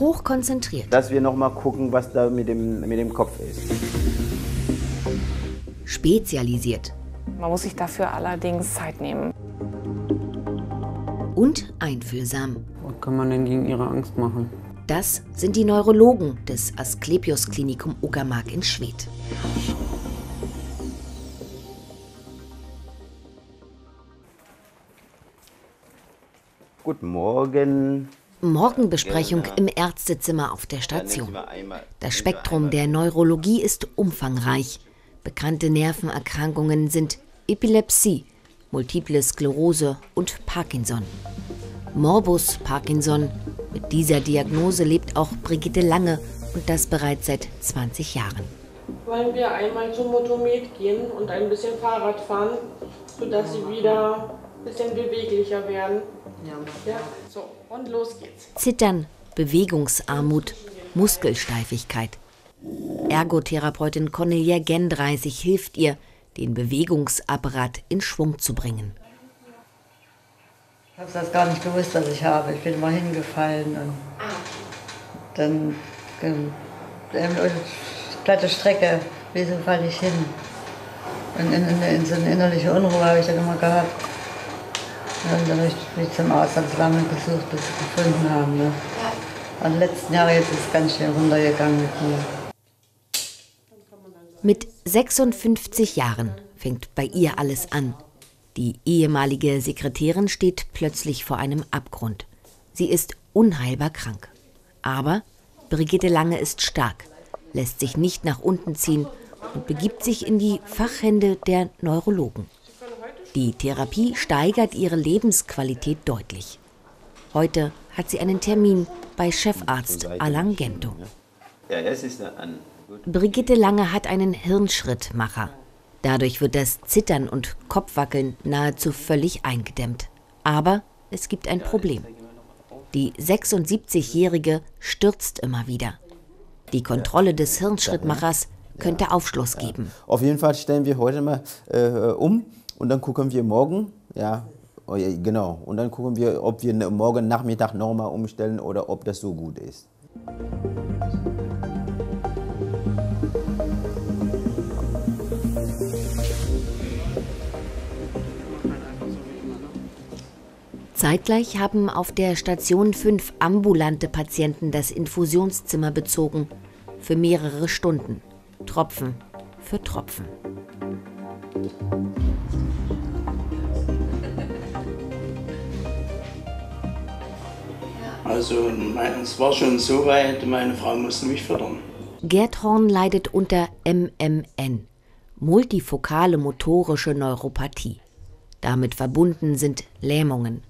hochkonzentriert. Dass wir nochmal gucken, was da mit dem, mit dem Kopf ist. Spezialisiert. Man muss sich dafür allerdings Zeit nehmen. Und einfühlsam. Was kann man denn gegen ihre Angst machen? Das sind die Neurologen des Asklepios Klinikum Uckermark in Schwedt. Guten Morgen. Morgenbesprechung im Ärztezimmer auf der Station. Das Spektrum der Neurologie ist umfangreich. Bekannte Nervenerkrankungen sind Epilepsie, Multiple Sklerose und Parkinson. Morbus Parkinson. Mit dieser Diagnose lebt auch Brigitte Lange und das bereits seit 20 Jahren. Wollen wir einmal zum Motomet gehen und ein bisschen Fahrrad fahren, sodass sie wieder bisschen beweglicher werden? Ja. ja. So, und los geht's. Zittern, Bewegungsarmut, Muskelsteifigkeit. Ergotherapeutin Cornelia Gendreisig hilft ihr, den Bewegungsapparat in Schwung zu bringen. Ich habe das gar nicht gewusst, was ich habe. Ich bin mal hingefallen und dann ähm, platte Strecke, wieso falle ich hin? Und in, in, in, so eine innerliche Unruhe habe ich dann immer gehabt. Und dann habe ich mich zum ganz lange gesucht, bis sie gefunden haben. Ne? Und letzten Jahre jetzt ist es ganz schnell runtergegangen mit mir. Mit 56 Jahren fängt bei ihr alles an. Die ehemalige Sekretärin steht plötzlich vor einem Abgrund. Sie ist unheilbar krank. Aber Brigitte Lange ist stark, lässt sich nicht nach unten ziehen und begibt sich in die Fachhände der Neurologen. Die Therapie steigert ihre Lebensqualität deutlich. Heute hat sie einen Termin bei Chefarzt Alain Gento. Brigitte Lange hat einen Hirnschrittmacher. Dadurch wird das Zittern und Kopfwackeln nahezu völlig eingedämmt. Aber es gibt ein Problem. Die 76-Jährige stürzt immer wieder. Die Kontrolle des Hirnschrittmachers könnte Aufschluss geben. Auf jeden Fall stellen wir heute mal äh, um und dann gucken wir morgen, ja, oh genau, und dann gucken wir, ob wir morgen Nachmittag nochmal umstellen oder ob das so gut ist. Zeitgleich haben auf der Station fünf ambulante Patienten das Infusionszimmer bezogen. Für mehrere Stunden. Tropfen für Tropfen. Also es war schon so weit, meine Frau musste mich fördern. Gerd Horn leidet unter MMN, multifokale motorische Neuropathie. Damit verbunden sind Lähmungen,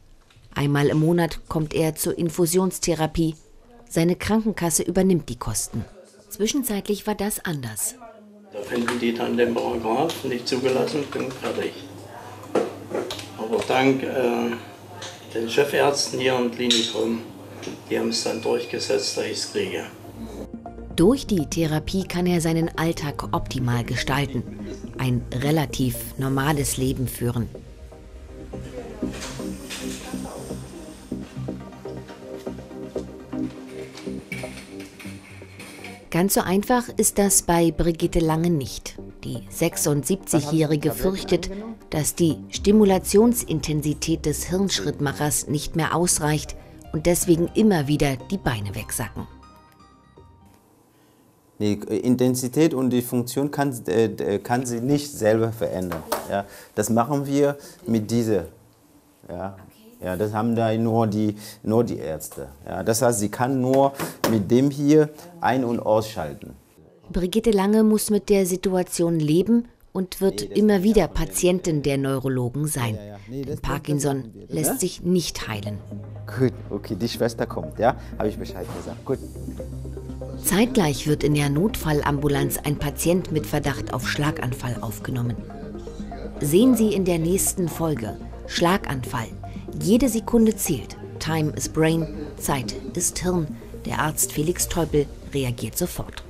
Einmal im Monat kommt er zur Infusionstherapie. Seine Krankenkasse übernimmt die Kosten. Zwischenzeitlich war das anders. Da finden die dann den Paragraph nicht zugelassen, bin fertig. Aber dank äh, den Chefärzten hier im Klinikum, die haben es dann durchgesetzt, dass ich es kriege. Durch die Therapie kann er seinen Alltag optimal gestalten, ein relativ normales Leben führen. Ganz so einfach ist das bei Brigitte Lange nicht. Die 76-Jährige fürchtet, dass die Stimulationsintensität des Hirnschrittmachers nicht mehr ausreicht und deswegen immer wieder die Beine wegsacken. Die Intensität und die Funktion kann, äh, kann sie nicht selber verändern. Ja, das machen wir mit dieser. Ja, ja, das haben da nur die, nur die Ärzte. Ja, das heißt, sie kann nur mit dem hier ein- und ausschalten. Brigitte Lange muss mit der Situation leben und wird immer wieder Patientin der Neurologen sein. Denn Parkinson lässt sich nicht heilen. Gut, okay, die Schwester kommt, ja? Habe ich Bescheid gesagt. Gut. Zeitgleich wird in der Notfallambulanz ein Patient mit Verdacht auf Schlaganfall aufgenommen. Sehen Sie in der nächsten Folge Schlaganfall jede Sekunde zählt. Time is Brain, Zeit ist Hirn. Der Arzt Felix Teupel reagiert sofort.